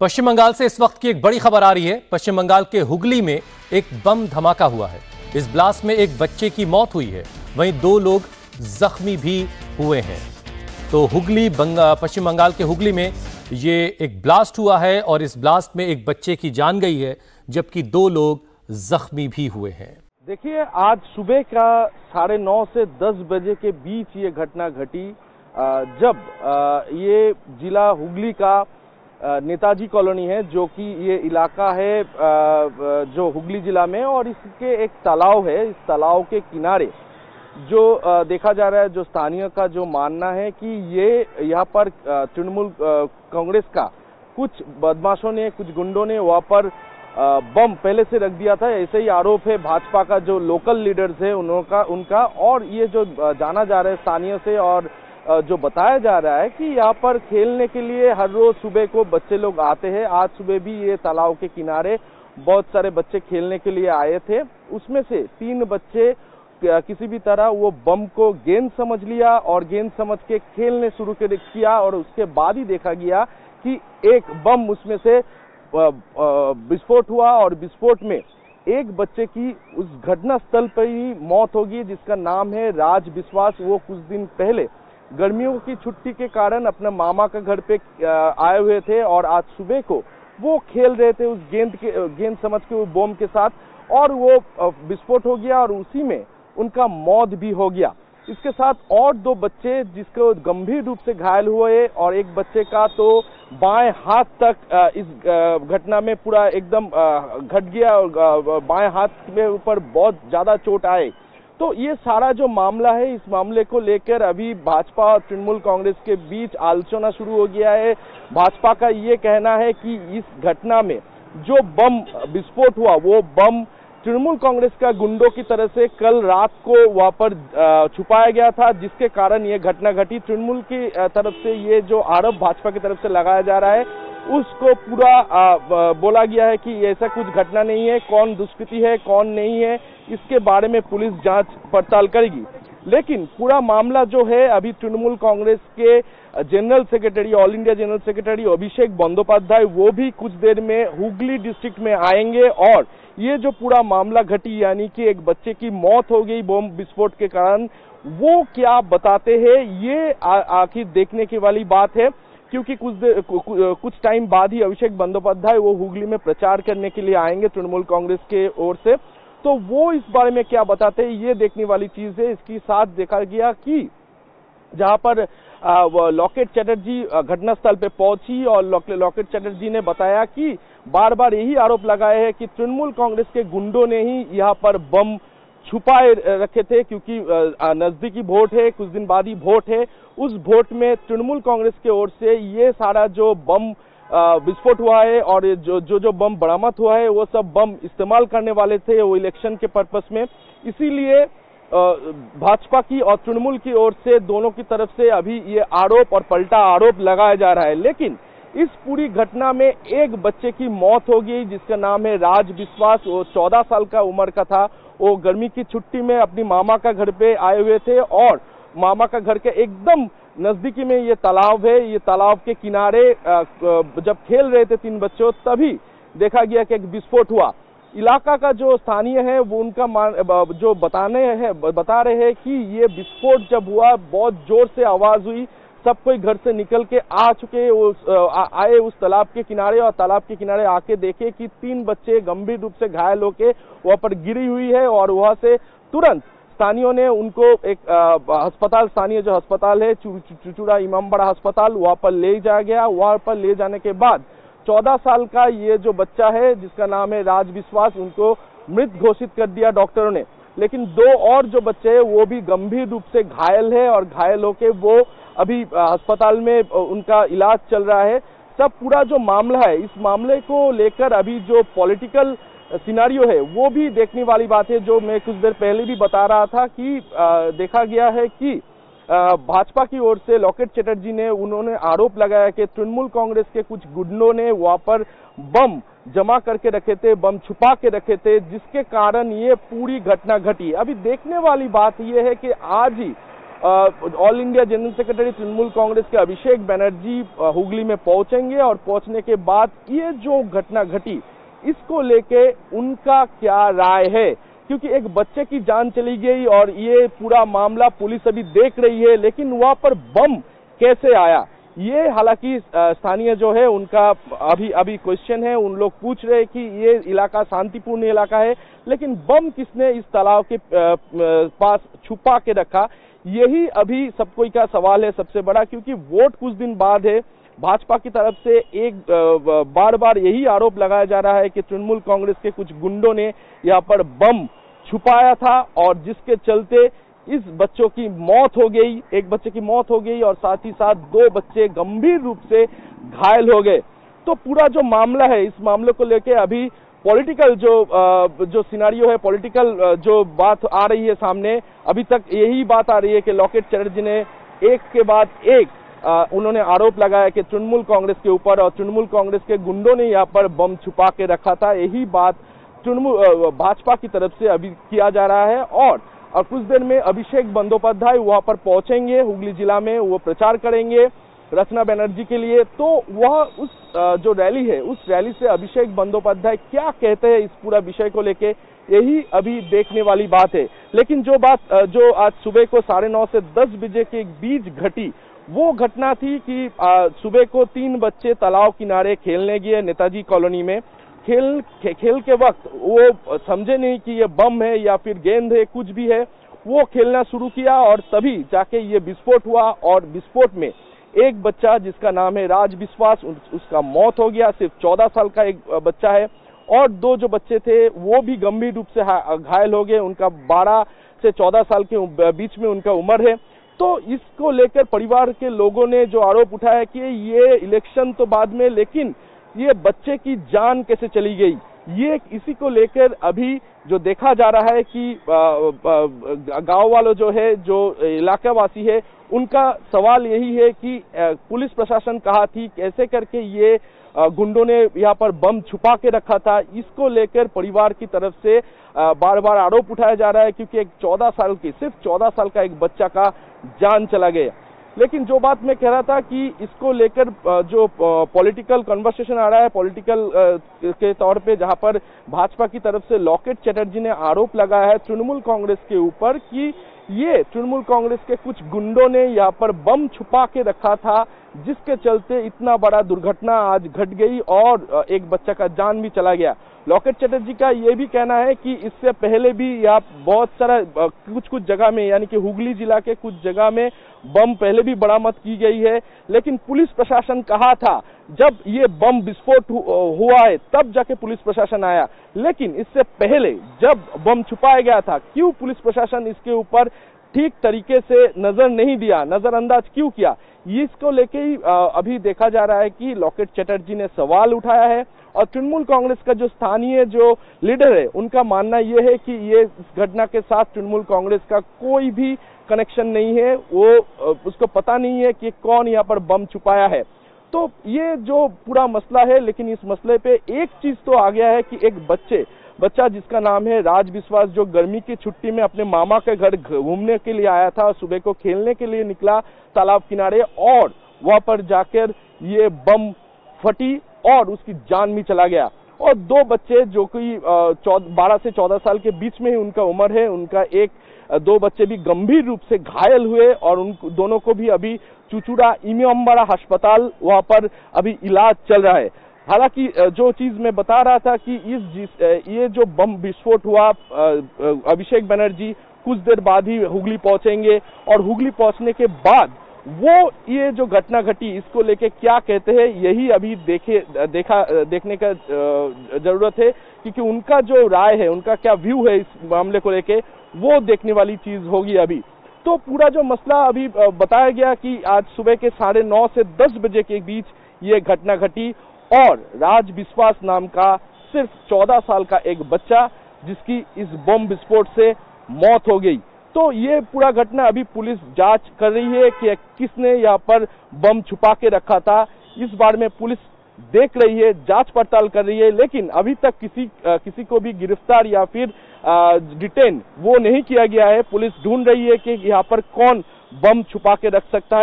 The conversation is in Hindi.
पश्चिम बंगाल से इस वक्त की एक बड़ी खबर आ रही है। पश्चिम बंगाल के हुगली में एक बम धमाका हुआ है। इस ब्लास्ट में एक बच्चे की मौत हुई है। वहीं दो लोग जख्मी भी हुए हैं। तो हुगली बंगा, पश्चिम बंगाल के हुगली में ये एक ब्लास्ट हुआ है और इस ब्लास्ट में एक बच्चे की जान गई है, जबकि दो लोग जख्मी भी हुए हैं। देखिए, आज सुबह का साढ़े नौ से दस बजे के बीच ये घटना घटी। जब ये जिला हुगली का नेताजी कॉलोनी है, जो कि ये इलाका है जो हुगली जिला में और इसके एक तालाब है, इस तालाब के किनारे। जो देखा जा रहा है, जो स्थानीय का जो मानना है कि ये, यहाँ पर तृणमूल कांग्रेस का कुछ बदमाशों ने, कुछ गुंडों ने वहाँ पर बम पहले से रख दिया था, ऐसे ही आरोप है भाजपा का जो लोकल लीडर्स है, उनका उनका, और ये जो जाना जा रहा है स्थानीय से और जो बताया जा रहा है कि यहाँ पर खेलने के लिए हर रोज सुबह को बच्चे लोग आते हैं। आज सुबह भी ये तालाब के किनारे बहुत सारे बच्चे खेलने के लिए आए थे। उसमें से तीन बच्चे किसी भी तरह वो बम को गेंद समझ लिया और गेंद समझ के खेलने शुरू किया और उसके बाद ही देखा गया कि एक बम उसमें से विस्फोट हुआ और विस्फोट में एक बच्चे की उस घटना स्थल पर ही मौत होगी जिसका नाम है राज विश्वास वो कुछ दिन पहले गर्मियों की छुट्टी के कारण अपने मामा का घर पे आए हुए थे और आज सुबह को वो खेल रहे थे उस गेंद के गेंद समझ के वो बॉम्ब के साथ और वो विस्फोट हो गया और उसी में उनका मौत भी हो गया। इसके साथ और दो बच्चे जिसको गंभीर रूप से घायल हुए और एक बच्चे का तो बाएँ हाथ तक इस घटना में पूरा एकदम घट गया और बाएँ हाथ में ऊपर बहुत ज़्यादा चोट आए। तो ये सारा जो मामला है, इस मामले को लेकर अभी भाजपा और तृणमूल कांग्रेस के बीच आलोचना शुरू हो गया है। भाजपा का ये कहना है कि इस घटना में जो बम विस्फोट हुआ, वो बम तृणमूल कांग्रेस का गुंडों की तरह से कल रात को वहाँ पर छुपाया गया था, जिसके कारण ये घटना घटी। तृणमूल की तरफ़ से ये जो आरोप भाजपा की तरफ़ से लगाया जा रहा है, उसको पूरा बोला गया है कि ऐसा कुछ घटना नहीं है। कौन दुष्कृति है, कौन नहीं है इसके बारे में पुलिस जाँच पड़ताल करेगी। लेकिन पूरा मामला जो है, अभी तृणमूल कांग्रेस के general secretary, all India general secretary Abhishek Bandopadhyay, वो भी कुछ देर में हुगली डिस्ट्रिक्ट में आएँगे और ये जो पूरा मामला घटी, यानी कि एक बच्चे की मौत हो गई बम विस्फोट के कारण, वो क्या बताते हैं, ये आखिर देखने की वाली बात है। क्योंकि कुछ कुछ टाइम बाद ही अभिषेक बंदोपाध्याय वो हुगली में प्रचार करने के लिए आएँगे तृणमूल कांग्रेस के ओर से। तो वो इस बारे में क्या बताते हैं? ये देखने वाली चीज़ है, इसकी साथ देखा गया कि जहाँ पर लॉकेट चैटर्जी घटनास्थल पे पहुँची और लॉकेट चैटर्जी ने बताया कि बार बार यही आरोप लगाए हैं कि तृणमूल कांग्रेस के गुंडों ने ही यहाँ पर बम छुपाए रखे थे क्योंकि नजदीकी वोट है, कुछ दिन बाद ही वोट है। उस वोट में तृणमूल कांग्रेस की ओर से ये सारा जो बम विस्फोट हुआ है और जो जो जो बम बरामद हुआ है, वो सब बम इस्तेमाल करने वाले थे वो इलेक्शन के पर्पस में। इसीलिए भाजपा की और तृणमूल की ओर से दोनों की तरफ़ से अभी ये आरोप और पलटा आरोप लगाया जा रहा है। लेकिन इस पूरी घटना में एक बच्चे की मौत हो गई, जिसका नाम है राज विश्वास वो चौदह साल का उम्र का था। वो गर्मी की छुट्टी में अपनी मामा का घर पे आए हुए थे और मामा का घर के एकदम नजदीकी में ये तालाब है, ये तालाब के किनारे जब खेल रहे थे तीन बच्चों, तभी देखा गया कि एक विस्फोट हुआ। इलाका का जो स्थानीय है, वो उनका मान जो बताने हैं बता रहे हैं कि ये विस्फोट जब हुआ, बहुत ज़ोर से आवाज़ हुई, सब कोई घर से निकल के आ चुके, उस आए उस तालाब के किनारे और तालाब के किनारे आके देखे कि तीन बच्चे गंभीर रूप से घायल होके वहाँ पर गिरी हुई है और वहाँ से तुरंत स्थानियों ने उनको एक अस्पताल, स्थानीय जो अस्पताल है चुचुड़ा इमामबाड़ा अस्पताल, वहाँ पर ले जाया गया। वहाँ पर ले जाने के बाद चौदह साल का ये जो बच्चा है, जिसका नाम है राज विश्वास, उनको मृत घोषित कर दिया डॉक्टरों ने। लेकिन दो और जो बच्चे हैं, वो भी गंभीर रूप से घायल है और घायल होके वो अभी अस्पताल में उनका इलाज चल रहा है। सब पूरा जो मामला है, इस मामले को लेकर अभी जो पॉलिटिकल सिनारियो है। वो भी देखने वाली बात है, जो मैं कुछ देर पहले भी बता रहा था कि देखा गया है कि भाजपा की ओर से लॉकेट चैटर्जी ने, उन्होंने आरोप लगाया कि तृणमूल कांग्रेस के कुछ गुंडों ने वहाँ पर बम जमा करके रखे थे, बम छुपा के रखे थे, जिसके कारण ये पूरी घटना घटी। अभी देखने वाली बात यह है कि आज ही all India general secretary Trinamool Congress के अभिषेक बनर्जी हुगली में पहुँचेंगे और पहुँचने के बाद ये जो घटना घटी इसको लेके उनका क्या राय है? क्योंकि एक बच्चे की जान चली गई और ये पूरा मामला पुलिस अभी देख रही है, लेकिन वहाँ पर बम कैसे आया? ये हालाँकि स्थानीय जो है, उनका अभी अभी क्वेश्चन है। उन लोग पूछ रहे हैं कि ये इलाका शांतिपूर्ण इलाका है, लेकिन बम किसने इस तालाब के पास छुपा के रखा? यही अभी सब कोई का सवाल है सबसे बड़ा, क्योंकि वोट कुछ दिन बाद है। भाजपा की तरफ़ से एक बार बार यही आरोप लगाया जा रहा है कि तृणमूल कांग्रेस के कुछ गुंडों ने यहाँ पर बम छुपाया था और जिसके चलते इस बच्चों की मौत हो गई, एक बच्चे की मौत हो गई और साथ ही साथ दो बच्चे गंभीर रूप से घायल हो गए। तो पूरा जो मामला है, इस मामले को लेकर अभी पॉलिटिकल जो जो सिनारियो है, पॉलिटिकल जो बात आ रही है सामने, अभी तक यही बात आ रही है कि लॉकेट चैटर्जी ने एक के बाद एक उन्होंने आरोप लगाया कि तृणमूल कांग्रेस के ऊपर और तृणमूल कांग्रेस के गुंडों ने यहाँ पर बम छुपा के रखा था। यही बात तृणमूल भाजपा की तरफ़ से अभी किया जा रहा है और और कुछ देर में अभिषेक बंदोपाध्याय वहाँ पर पहुँचेंगे, हुगली जिला में, वो प्रचार करेंगे रचना बनर्जी के लिए। तो वह उस जो रैली है, उस रैली से अभिषेक बंदोपाध्याय क्या कहते हैं इस पूरा विषय को लेके, यही अभी देखने वाली बात है। लेकिन जो बात जो आज सुबह को साढ़े नौ से दस बजे के बीच घटी वो घटना थी कि सुबह को तीन बच्चे तालाब किनारे खेलने गए नेताजी कॉलोनी में। खेल खे, खेल के वक्त वो समझे नहीं कि ये बम है या फिर गेंद है कुछ भी है। वो खेलना शुरू किया और तभी जाके ये विस्फोट हुआ और विस्फोट में एक बच्चा जिसका नाम है राज विश्वास उसका मौत हो गया। सिर्फ़ चौदह साल का एक बच्चा है और दो जो बच्चे थे वो भी गंभीर रूप से घायल हो गए। उनका बारह से चौदह साल के बीच में उनका उम्र है। तो इसको लेकर परिवार के लोगों ने जो आरोप उठाया कि ये इलेक्शन तो बाद में, लेकिन ये बच्चे की जान कैसे चली गई? ये इसी को लेकर अभी जो देखा जा रहा है कि गाँव वालों जो है, जो इलाकावासी है उनका सवाल यही है कि पुलिस प्रशासन कहा थी, कैसे करके ये गुंडों ने यहाँ पर बम छुपा के रखा था, इसको लेकर परिवार की तरफ़ से बार बार आरोप उठाया जा रहा है, क्योंकि एक चौदह साल की, सिर्फ़ चौदह साल का एक बच्चा का जान चला गया। लेकिन जो बात मैं कह रहा था कि इसको लेकर जो पॉलिटिकल कन्वर्सेशन आ रहा है पॉलिटिकल के तौर पे जहाँ पर भाजपा की तरफ़ से लॉकेट चैटर्जी ने आरोप लगाया है तृणमूल कांग्रेस के ऊपर कि ये तृणमूल कांग्रेस के कुछ गुंडों ने यहाँ पर बम छुपा के रखा था, जिसके चलते इतना बड़ा दुर्घटना आज घट गई और एक बच्चा का जान भी चला गया। लॉकेट चैटर्जी का ये भी कहना है कि इससे पहले भी यहाँ बहुत सारा कुछ कुछ जगह में, यानी कि हुगली जिला के कुछ जगह में बम पहले भी बरामद की गई है। लेकिन पुलिस प्रशासन कहा था, जब ये बम विस्फोट हुआ है, तब जाके पुलिस प्रशासन आया। लेकिन इससे पहले जब बम छुपाया गया था, क्यों पुलिस प्रशासन इसके ऊपर ठीक तरीके से नज़र नहीं दिया, नजरअंदाज क्यों किया? इसको लेके ही अभी देखा जा रहा है कि लॉकेट चैटर्जी ने सवाल उठाया है। और तृणमूल कांग्रेस का जो स्थानीय जो लीडर है, उनका मानना यह है कि ये इस घटना के साथ तृणमूल कांग्रेस का कोई भी कनेक्शन नहीं है। वो उसको पता नहीं है कि कौन यहाँ पर बम छुपाया है। तो ये जो पूरा मसला है, लेकिन इस मसले पे एक चीज़ तो आ गया है कि एक बच्चे, बच्चा जिसका नाम है राज विश्वास जो गर्मी की छुट्टी में अपने मामा के घर घूमने के लिए आया था, सुबह को खेलने के लिए निकला तालाब किनारे, और वहाँ पर जाकर ये बम फटी। और उसकी जान भी चला गया। और दो बच्चे जो कि बारह से चौदह साल के बीच में ही उनका उम्र है, उनका एक दो बच्चे भी गंभीर रूप से घायल हुए और उन दोनों को भी अभी चुचुड़ा इमियम्बरा अस्पताल वहाँ पर अभी इलाज चल रहा है। हालाँकि जो चीज़ मैं बता रहा था कि इस ये जो बम विस्फोट हुआ अभिषेक बनर्जी कुछ देर बाद ही हुगली पहुँचेंगे और हुगली पहुँचने के बाद वो ये जो घटना घटी, इसको लेके क्या कहते हैं, यही अभी देखे, देखा, देखने का ज़रूरत है, क्योंकि उनका जो राय है, उनका क्या व्यू है इस मामले को लेके, वो देखने वाली चीज़ होगी अभी। तो पूरा जो मसला अभी बताया गया कि आज सुबह के साढ़े नौ से दस बजे के बीच ये घटना घटी, और राज विश्वास नाम का सिर्फ़ चौदह साल का एक बच्चा, जिसकी इस बम विस्फोट से मौत हो गई। तो ये पूरा घटना अभी पुलिस जाँच कर रही है कि किसने यहाँ पर बम छुपा के रखा था। इस बार में पुलिस देख रही है जाँच पड़ताल कर रही है लेकिन अभी तक किसी आ, किसी को भी गिरफ़्तार या फिर डिटेन वो नहीं किया गया है। पुलिस ढूंढ रही है कि यहाँ पर कौन बम छुपा के रख सकता है।